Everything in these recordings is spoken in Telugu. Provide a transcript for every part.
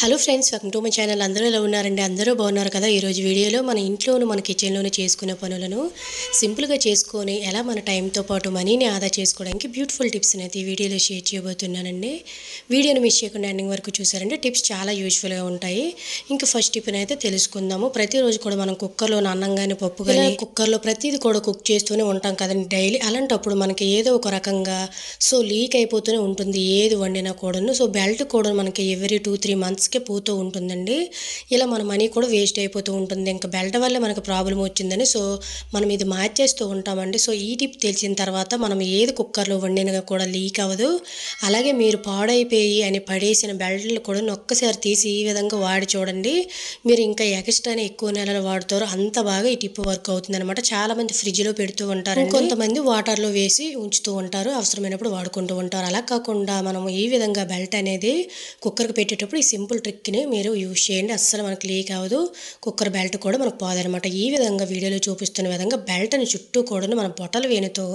Hello friends welcome to my channel అందరూ ఎలా ఉన్నారండి? అందరూ బాగున్నారు కదా? ఈరోజు వీడియోలో మన ఇంట్లోను మన కిచెన్లోనే చేసుకునే పనులను సింపుల్గా చేసుకొని ఎలా మన టైంతో పాటు మనీని ఆదా చేసుకోవడానికి బ్యూటిఫుల్ టిప్స్ అయితే ఈ వీడియోలో షేర్ చేయబోతున్నానండి. వీడియోని మిస్ చేయకుండా ఎండింగ్ వరకు చూసారంటే టిప్స్ చాలా యూజ్ఫుల్గా ఉంటాయి. ఇంకా ఫస్ట్ టిప్ అయితే తెలుసుకుందాము. ప్రతిరోజు కూడా మనం కుక్కర్లో అన్నం కానీ పప్పు కానీ కుక్కర్లో ప్రతిదీ కూడా కుక్ చేస్తూనే ఉంటాం కదండి డైలీ అలాంటప్పుడు మనకి ఏదో ఒక రకంగా సో లీక్ అయిపోతూనే ఉంటుంది ఏది వండినా కూడాను. సో బెల్ట్ కూడా మనకి ఎవ్రీ టూ త్రీ మంత్స్కే పోతూ ఉంటుందండి. ఇలా మన మనీ కూడా వేస్ట్ అయిపోతూ ఉంటుంది. ఇంకా బెల్ట్ వల్లే మనకు ప్రాబ్లం వచ్చిందని సో మనం ఇది మార్చేస్తూ ఉంటామండి. సో ఈ టిప్ తెలిసిన తర్వాత మనం ఏది కుక్కర్లో వండినా కూడా లీక్ అవ్వదు. అలాగే మీరు పాడైపోయి అని పడేసిన బెల్ట్లు కూడా ఒక్కసారి తీసి ఈ విధంగా వాడి చూడండి. మీరు ఇంకా ఎక్స్ట్రానే ఎక్కువ నెలలు వాడుతారు అంత బాగా ఈ టిప్ వర్క్ అవుతుంది అనమాట చాలా మంది ఫ్రిడ్జ్లో పెడుతూ ఉంటారు కొంతమంది వాటర్లో వేసి ఉంచుతూ ఉంటారు. అవసరమైనప్పుడు వాడుకుంటూ ఉంటారు. అలా కాకుండా మనం ఈ విధంగా బెల్ట్ అనేది కుక్కర్కి పెట్టేటప్పుడు ఈ సింపుల్ ట్రిక్ని మీరు యూజ్ చేయండి. అస్సలు మనకి లీక్ అవ్వదు. కుక్కర్ బెల్ట్ కూడా మనకు పోదనమాట ఈ విధంగా వీడియోలో చూపిస్తున్న విధంగా బెల్ట్ని చుట్టూ కూడా మన బొట్టల వేణుతో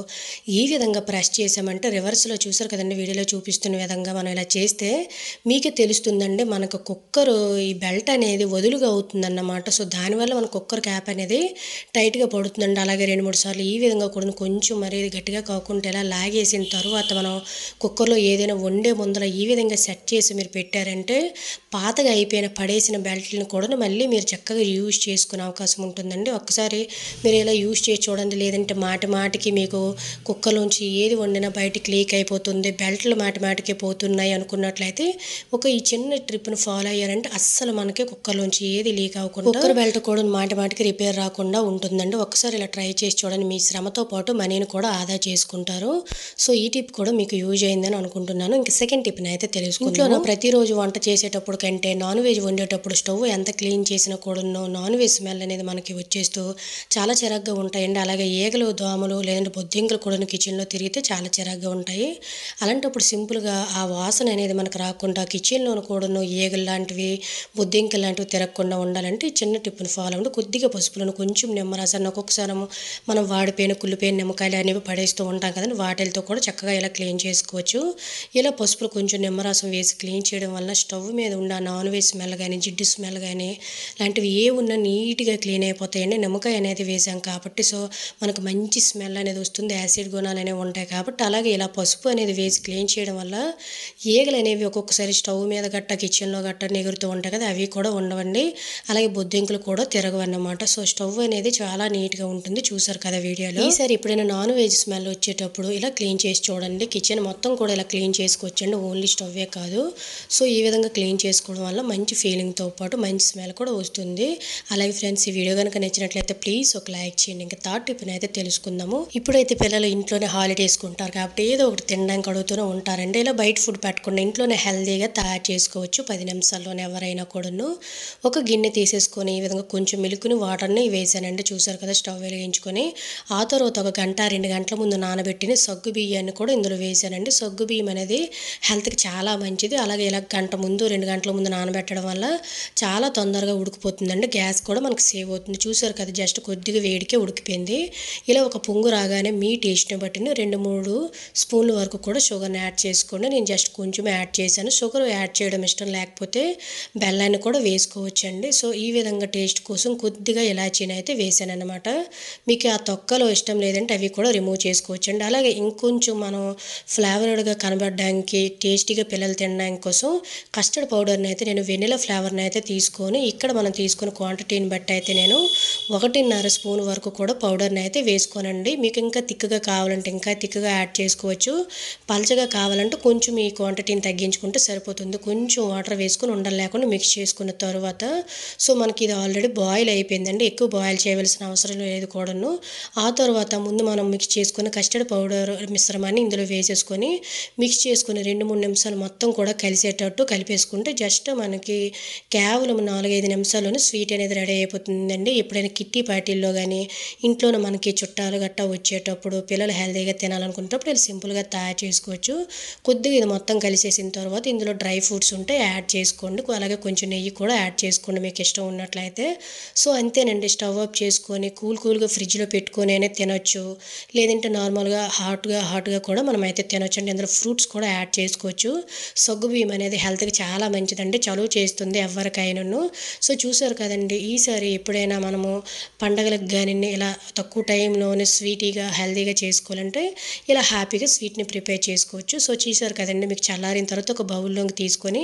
ఈ విధంగా ప్రెస్ చేసామంటే రివర్స్లో చూసారు కదండి వీడియోలో చూపిస్తున్న విధంగా మనం ఇలా చేస్తే మీకే తెలుస్తుందండి మనకు కుక్కర్ ఈ బెల్ట్ అనేది వదులుగా అవుతుందన్నమాట. సో దానివల్ల మన కుక్కర్ క్యాప్ అనేది టైట్గా పడుతుందండి. అలాగే రెండు మూడు సార్లు ఈ విధంగా కూడా కొంచెం మరి గట్టిగా కాకుండా ఇలా లాగేసిన తర్వాత మనం కుక్కర్లో ఏదైనా వండే ముందర ఈ విధంగా సెట్ చేసి మీరు పెట్టారంటే పాతగా అయిపోయిన పడేసిన బెల్ట్లను కూడా మళ్ళీ మీరు చక్కగా యూజ్ చేసుకునే అవకాశం ఉంటుందండి. ఒక్కసారి మీరు ఇలా యూజ్ చేసి చూడండి. లేదంటే మాటి మాటికి మీకు కుక్కర్లోంచి ఏది వండినా బయటికి లీక్ అయిపోతుంది. బెల్ట్లు మాటి మాటికి పోతున్నాయి అనుకున్నట్లయితే ఒక ఈ చిన్న ట్రిప్ను ఫాలో అయ్యారంటే అస్సలు మనకి కుక్కర్లోంచి ఏది లీక్ అవ్వకుండా కుక్కర్ బెల్ట్ కూడా మాటి మాటికి రిపేర్ రాకుండా ఉంటుందండి. ఒకసారి ఇలా ట్రై చేసి చూడండి. మీ శ్రమతో పాటు మనీని కూడా ఆదా చేసుకుంటారు. సో ఈ టిప్ కూడా మీకు యూజ్ అయిందని అనుకుంటున్నాను. ఇంకా సెకండ్ టిప్ని అయితే తెలుసుకుంటాను ప్రతిరోజు వంట చేసేటప్పుడు కంటే నాన్ వెజ్ వండేటప్పుడు స్టవ్ ఎంత క్లీన్ చేసినా కూడా నాన్ వెజ్ స్మెల్ అనేది మనకి వచ్చేస్తూ చాలా చిరాగ్గా ఉంటాయండి. అలాగే ఈగలు దోమలు లేదంటే బొద్దింకలు కూడా కిచెన్లో తిరిగితే చాలా చిరాగ్గా ఉంటాయి. అలాంటప్పుడు సింపుల్గా ఆ వాసన అనేది మనకు రాకుండా కిచెన్లోనూ కూడాను ఈగలు లాంటివి బొద్దింకలు లాంటివి తిరగకుండా ఉండాలంటే చిన్న టిప్పును ఫాలో అవ్వండి. కొద్దిగా పసుపులను కొంచెం నిమ్మరసాన్ని ఒక్కొక్కసారి మనం వాడిపోయిన కుళ్ళిపోయిన నిమ్మకాయలు అనేవి పడేస్తూ ఉంటాం కదండి. వాటితో కూడా చక్కగా ఇలా క్లీన్ చేసుకోవచ్చు. ఇలా పసుపులు కొంచెం నిమ్మరసం వేసి క్లీన్ చేయడం వల్ల స్టవ్ మీద ఉన్న నాన్ వెజ్ స్మెల్ కానీ జిడ్డు స్మెల్ కానీ లాంటివి ఏ ఉన్నా నీట్గా క్లీన్ అయిపోతాయండి. నిమ్మకాయ అనేది వేసాం కాబట్టి సో మనకు మంచి స్మెల్ అనేది వస్తుంది. యాసిడ్ గుణాలు అనేవి ఉంటాయి కాబట్టి అలాగే ఇలా పసుపు అనేది వేసి క్లీన్ చేయడం వల్ల ఈగలు అనేవి ఒక్కొక్కసారి స్టవ్ మీద గట్ట కిచెన్లో గట్ట ఎగురుతూ ఉంటాయి కదా అవి కూడా ఉండవండి. అలాగే బొద్దింకులు కూడా తిరగవన్నమాట. సో స్టవ్ అనేది చాలా నీట్గా ఉంటుంది. చూసారు కదా వీడియోలో. ఈసారి ఎప్పుడైనా నాన్ వెజ్ స్మెల్ వచ్చేటప్పుడు ఇలా క్లీన్ చేసి చూడండి. కిచెన్ మొత్తం కూడా ఇలా క్లీన్ చేసుకోవచ్చండి. ఓన్లీ స్టవ్వే కాదు. సో ఈ విధంగా క్లీన్ చేసుకోవడం వల్ల మంచి ఫీలింగ్తో పాటు మంచి స్మెల్ కూడా వస్తుంది. అలాగే ఫ్రెండ్స్ ఈ వీడియో కనుక నచ్చినట్లయితే ప్లీజ్ ఒక లైక్ చేయండి. ఇంకా థర్డ్ టిప్ అయితే తెలుసుకుందాము. ఇప్పుడైతే పిల్లలు ఇంట్లోనే హాలిడేస్ ఉంటారు కాబట్టి ఏదో ఒకటి తినడానికి అడుగుతూనే ఉంటారండి. ఇలా బయట ఫుడ్ పెట్టకుండా ఇంట్లోనే హెల్తీగా తయారు చేసుకోవచ్చు పది నిమిషాల్లోనే ఎవరైనా కూడాను. ఒక గిన్నె తీసేసుకొని ఈ విధంగా కొంచెం మిల్క్ని వాటర్ని వేసానండి. చూసారు కదా స్టవ్ వెలిగించుకొని. ఆ తర్వాత ఒక గంట రెండు గంటల ముందు నానబెట్టిన సగ్గు బియ్యాన్ని కూడా ఇందులో వేసానండి. సగ్గు బియ్యం అనేది హెల్త్కి చాలా మంచిది. అలాగే ఇలా గంట ముందు రెండు గంటల ముందు నానబెట్టడం వల్ల చాలా తొందరగా ఉడికిపోతుందండి. గ్యాస్ కూడా మనకు సేవ్ అవుతుంది. చూసారు కదా జస్ట్ కొద్దిగా వేడికే ఉడికిపోయింది. ఇలా ఒక పొంగు రాగానే మీ టేస్ట్ని బట్టి రెండు మూడు స్పూన్ల వరకు కూడా షుగర్ని యాడ్ చేసుకోండి. నేను జస్ట్ కొంచెం యాడ్ చేశాను. షుగర్ యాడ్ చేయడం ఇష్టం లేకపోతే బెల్లాన్ని కూడా వేసుకోవచ్చండి. సో ఈ విధంగా టేస్ట్ కోసం కొద్దిగా ఇలాచీని అయితే వేసాను అనమాట మీకు ఆ తొక్కలో ఇష్టం లేదంటే అవి కూడా రిమూవ్ చేసుకోవచ్చండి. అలాగే ఇంకొంచెం మనం ఫ్లేవర్డ్గా కనబడడానికి టేస్టీగా పిల్లలు తినడానికి కోసం కస్టర్డ్ పౌడర్ని అయితే నేను వెనిలా ఫ్లేవర్ని అయితే తీసుకొని ఇక్కడ మనం తీసుకున్న క్వాంటిటీని బట్టి అయితే నేను ఒకటిన్నర స్పూన్ వరకు కూడా పౌడర్ని అయితే వేసుకోనండి. మీకు ఇంకా తిక్కగా కావాలంటే ఇంకా తిక్కగా యాడ్ చేసుకోవచ్చు. పలచగా కావాలంటే కొంచెం ఈ క్వాంటిటీని తగ్గించుకుంటే సరిపోతుంది. కొంచెం వాటర్ వేసుకొని ఉండలు లేకుండా మిక్స్ చేసుకున్న తర్వాత సో మనకి ఇది ఆల్రెడీ బాయిల్ అయిపోయిందండి. ఎక్కువ బాయిల్ చేయవలసిన అవసరం లేదు కూడాను. ఆ తర్వాత ముందు మనం మిక్స్ చేసుకున్న కస్టర్డ్ పౌడర్ మిశ్రమాన్ని ఇందులో వేసేసుకొని మిక్స్ చేసుకుని రెండు మూడు నిమిషాలు మొత్తం కూడా కలిసేటట్టు కలిపేసుకుంటే జస్ట్ మనకి కేవలం నాలుగైదు నిమిషాల్లోనే స్వీట్ అనేది రెడీ అయిపోతుందండి. ఎప్పుడైనా కిట్టి పార్టీల్లో కానీ ఇంట్లోనే మనకి చుట్టాలు గట్టా వచ్చేటప్పుడు పిల్లలు హెల్తీగా తినాలనుకునేటప్పుడు వీళ్ళు సింపుల్గా తయారు చేసుకోవచ్చు. కొద్దిగా ఇది మొత్తం కలిసేసిన తర్వాత ఇందులో డ్రై ఫ్రూట్స్ ఉంటే యాడ్ చేసుకోండి. అలాగే కొంచెం నెయ్యి కూడా యాడ్ చేసుకోండి మీకు ఇష్టం ఉన్నట్లయితే. సో అంతేనండి. స్టవ్ ఆఫ్ చేసుకొని కూల్ కూల్గా ఫ్రిడ్జ్లో పెట్టుకొని అయినా తినొచ్చు. లేదంటే నార్మల్గా హాట్గా హాట్గా కూడా మనం అయితే తినొచ్చు అండి అందులో ఫ్రూట్స్ కూడా యాడ్ చేసుకోవచ్చు. సగ్గు బియ్యం అనేది హెల్త్కి చాలా మంచిది. మంచిదండి చలువ చేస్తుంది ఎవరికైనాను. సో చూసారు కదండి ఈసారి ఎప్పుడైనా మనము పండగలకు కానీ ఇలా తక్కువ టైంలోనే స్వీటీగా హెల్తీగా చేసుకోవాలంటే ఇలా హ్యాపీగా స్వీట్ని ప్రిపేర్ చేసుకోవచ్చు. సో చూసారు కదండి మీకు చల్లారిన తర్వాత ఒక బౌల్లోకి తీసుకొని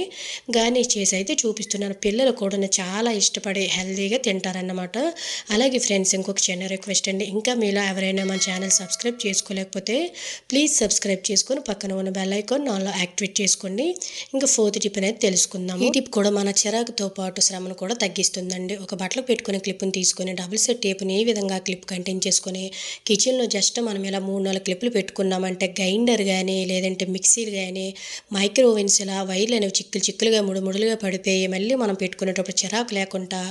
గానీ చేసి అయితే చూపిస్తున్నాను. పిల్లలు కూడా చాలా ఇష్టపడి హెల్తీగా తింటారన్నమాట. అలాగే ఫ్రెండ్స్ ఇంకొక చిన్న రిక్వెస్ట్ అండి ఇంకా మీలో ఎవరైనా మన ఛానల్ సబ్స్క్రైబ్ చేసుకోలేకపోతే ప్లీజ్ సబ్స్క్రైబ్ చేసుకొని పక్కన ఉన్న బెల్ ఐకాన్ నాలో యాక్టివేట్ చేసుకోండి. ఇంకా ఫోర్త్ టిప్ అనేది తెలుసుకుందాము ఈ టిప్ కూడా మన చిరాకుతో పాటు శ్రమను కూడా తగ్గిస్తుందండి. ఒక బట్టలు పెట్టుకునే క్లిప్ని తీసుకొని డబుల్ సెట్ టేప్ని ఈ విధంగా క్లిప్ కంటెన్ చేసుకుని కిచెన్లో జస్ట్ మనం ఇలా మూడు నాలుగు క్లిప్లు పెట్టుకున్నామంటే గ్రైండర్ కానీ లేదంటే మిక్సీలు కానీ మైక్రో ఓవెన్స్ ఇలా వైర్లు అనేవి చిక్కులు చిక్కులుగా ముడు ముడులుగా పడిపోయి మళ్ళీ మనం పెట్టుకునేటప్పుడు చిరాకు లేకుండా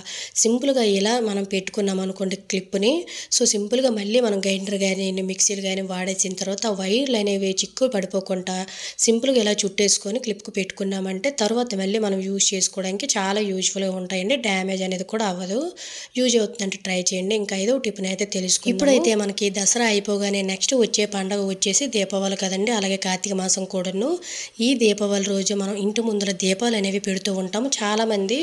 సింపుల్గా ఇలా మనం పెట్టుకున్నాం అనుకోండి క్లిప్ని. సో సింపుల్గా మళ్ళీ మనం గ్రైండర్ కానీ మిక్సీలు కానీ వాడేసిన తర్వాత వైర్లు అనేవి చిక్కులు పడిపోకుండా సింపుల్గా ఇలా చుట్టేసుకొని క్లిప్కి పెట్టుకున్నామంటే తర్వాత మళ్ళీ మనం యూజ్ చేసుకోవడానికి చాలా యూజ్ఫుల్గా ఉంటాయండి. డ్యామేజ్ అనేది కూడా అవ్వదు. యూజ్ అవుతుందంటే ట్రై చేయండి. ఇంకా ఏదో టిఫిన్ అయితే తెలుసుకు ఇప్పుడైతే మనకి దసరా అయిపోగానే నెక్స్ట్ వచ్చే పండగ వచ్చేసి దీపావళి కదండి. అలాగే కార్తీక మాసం కూడాను. ఈ దీపావళి రోజు మనం ఇంటి ముందర దీపాలు అనేవి పెడుతూ ఉంటాము. చాలామంది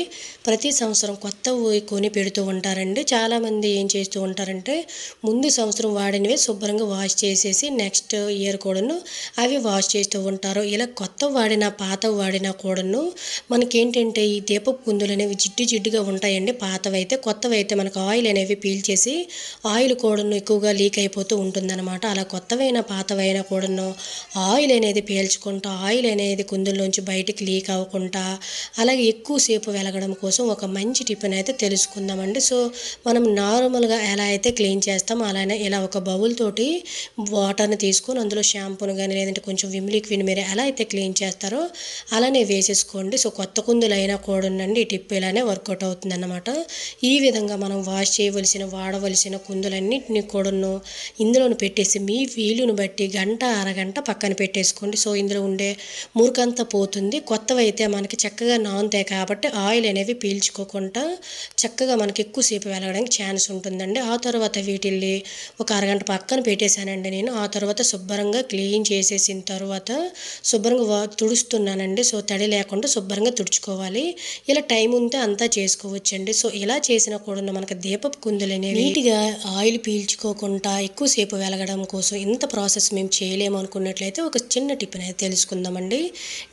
ప్రతి సంవత్సరం కొత్త కొని పెడుతూ ఉంటారండి. చాలామంది ఏం చేస్తూ ఉంటారంటే ముందు సంవత్సరం వాడినవి శుభ్రంగా వాష్ చేసేసి నెక్స్ట్ ఇయర్ కూడాను అవి వాష్ చేస్తూ ఉంటారు. ఇలా కొత్త వాడిన పాత వాడినా కూడాను మనకేంటంటే ఈ దీపపు కుందులు అనేవి జిడ్డు జిడ్డుగా ఉంటాయండి. పాతవైతే కొత్తవైతే కొత్తవి అయితే మనకు ఆయిల్ అనేవి పీల్చేసి ఆయిల్ కూడాను ఎక్కువగా లీక్ అయిపోతూ ఉంటుందన్నమాట. అలా కొత్తవైన పాతవైనా కూడాను ఆయిల్ అనేది పీల్చుకుంటా ఆయిల్ అనేది కుందుల్లోంచి బయటికి లీక్ అవ్వకుండా అలాగే ఎక్కువసేపు వెలగడం కోసం ఒక మంచి టిఫిన్ అయితే తెలుసుకుందామండి. సో మనం నార్మల్గా ఎలా అయితే క్లీన్ చేస్తామో అలానే ఇలా ఒక బౌల్ తోటి వాటర్ని తీసుకొని అందులో షాంపూని కానీ లేదంటే కొంచెం విమ్ లిక్విడ్ మీరు ఎలా అయితే క్లీన్ చేస్తారో అలానే వేసేసుకోండి. సో కొత్త కుందులు అయినా కూడానండి ఈ టిప్ ఇలానే వర్కౌట్ అవుతుందన్నమాట. ఈ విధంగా మనం వాష్ చేయవలసిన వాడవలసిన కుందులన్నింటినీ కూడాను ఇందులోను పెట్టేసి మీ వీలును బట్టి గంట అరగంట పక్కన పెట్టేసుకోండి. సో ఇందులో ఉండే మురికంతా పోతుంది. కొత్తవి అయితే మనకి చక్కగా నానుతాయి కాబట్టి ఆయిల్ అనేవి పీల్చుకోకుండా చక్కగా మనకి ఎక్కువసేపు వెళ్ళడానికి ఛాన్స్ ఉంటుందండి. ఆ తర్వాత వీటిల్ని ఒక అరగంట పక్కన పెట్టేశానండి నేను. ఆ తర్వాత శుభ్రంగా క్లీన్ చేసేసిన తర్వాత శుభ్రంగా వా తుడుస్తున్నానండి. సో తడి లేకుండా శుభ్రంగా శుభ్రంగా తుడుచుకోవాలి. ఇలా టైం ఉంటే అంతా చేసుకోవచ్చండి. సో ఇలా చేసినా కూడా మనకి దీపపు కుందులు అనేవి నీట్గా ఆయిల్ పీల్చుకోకుండా ఎక్కువసేపు వెలగడం కోసం ఇంత ప్రాసెస్ మేము చేయలేము అనుకున్నట్లయితే ఒక చిన్న టిప్ అనేది తెలుసుకుందామండి.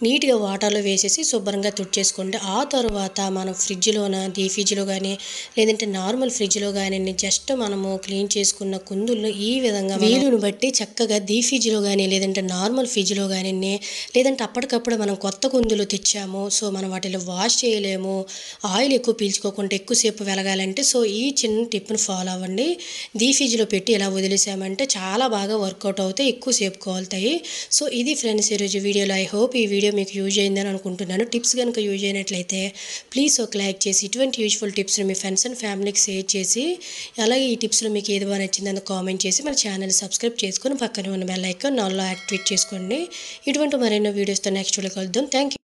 నీట్గా వాటర్లో వేసేసి శుభ్రంగా తుడిచేసుకోండి. ఆ తర్వాత మనం ఫ్రిడ్జ్లోన డీ ఫ్రిడ్జ్లో కానీ లేదంటే నార్మల్ ఫ్రిడ్జ్లో కానీ జస్ట్ మనము క్లీన్ చేసుకున్న కుందుల్లో ఈ విధంగా వీలును బట్టి చక్కగా డీ ఫ్రిడ్జ్లో కానీ లేదంటే నార్మల్ ఫ్రిడ్జ్లో కానీ లేదంటే అప్పటికప్పుడు మనం కొత్త కుందులు తెచ్చాము. సో మనం వాటిలో వాష్ చేయలేము. ఆయిల్ ఎక్కువ పీల్చుకోకుండా ఎక్కువసేపు వెలగాలంటే సో ఈ చిన్న టిప్ని ఫాలో అవ్వండి. డీ ఫ్రిడ్జ్లో పెట్టి ఇలా వదిలేసామంటే చాలా బాగా వర్కౌట్ అవుతాయి ఎక్కువసేపు కోలుతాయి. సో ఇది ఫ్రెండ్స్ ఈరోజు వీడియోలో. ఐ హోప్ ఈ వీడియో మీకు యూజ్ అయిందని అనుకుంటున్నాను. టిప్స్ కనుక యూజ్ అయినట్లయితే ప్లీజ్ ఒక లైక్ చేసి ఇటువంటి యూజ్ఫుల్ టిప్స్ని మీ ఫ్రెండ్స్ అండ్ ఫ్యామిలీకి షేర్ చేసి అలాగే ఈ టిప్స్లో మీకు ఏది బాగా నచ్చిందని కామెంట్ చేసి మన ఛానల్ సబ్స్క్రైబ్ చేసుకొని పక్కనే ఉన్న బెల్ ఐకాన్ నాలో యాక్టివేట్ చేసుకోండి. ఇటువంటి మరెన్నో వీడియోస్తో నెక్స్ట్ వీడియో కలుద్దాం. Thank you